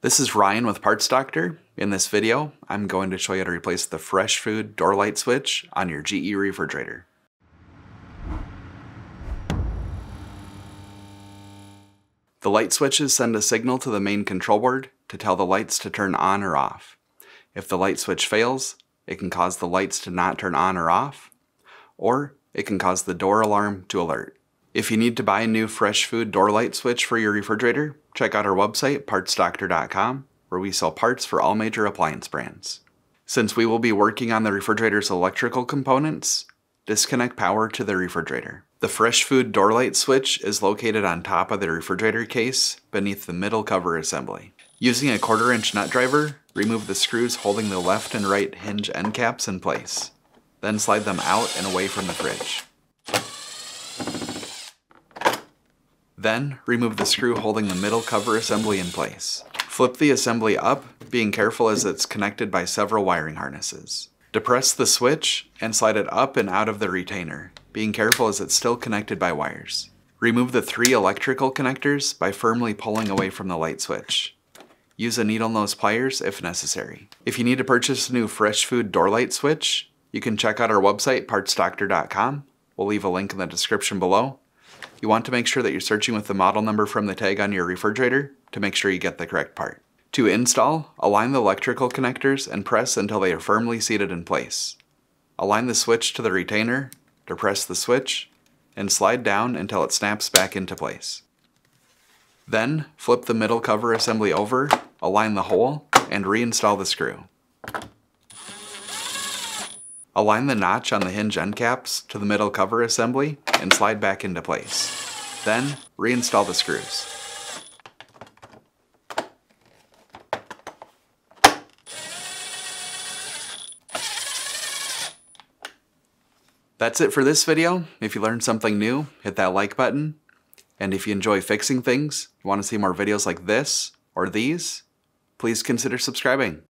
This is Ryan with Parts Doctor. In this video, I'm going to show you how to replace the Fresh Food door light switch on your GE refrigerator. The light switches send a signal to the main control board to tell the lights to turn on or off. If the light switch fails, it can cause the lights to not turn on or off, or it can cause the door alarm to alert. If you need to buy a new fresh food door light switch for your refrigerator, check out our website, partsdoctor.com, where we sell parts for all major appliance brands. Since we will be working on the refrigerator's electrical components, disconnect power to the refrigerator. The fresh food door light switch is located on top of the refrigerator case beneath the middle cover assembly. Using a quarter inch nut driver, remove the screws holding the left and right hinge end caps in place. Then slide them out and away from the fridge. Then, remove the screw holding the middle cover assembly in place. Flip the assembly up, being careful as it's connected by several wiring harnesses. Depress the switch and slide it up and out of the retainer, being careful as it's still connected by wires. Remove the three electrical connectors by firmly pulling away from the light switch. Use a needle nose pliers if necessary. If you need to purchase a new fresh food door light switch, you can check out our website, partsdoctor.com. We'll leave a link in the description below. You want to make sure that you're searching with the model number from the tag on your refrigerator to make sure you get the correct part. To install, align the electrical connectors and press until they are firmly seated in place. Align the switch to the retainer, depress the switch, and slide down until it snaps back into place. Then, flip the middle cover assembly over, align the hole, and reinstall the screw. Align the notch on the hinge end caps to the middle cover assembly and slide back into place. Then, reinstall the screws. That's it for this video. If you learned something new, hit that like button. And if you enjoy fixing things, want to see more videos like this or these, please consider subscribing.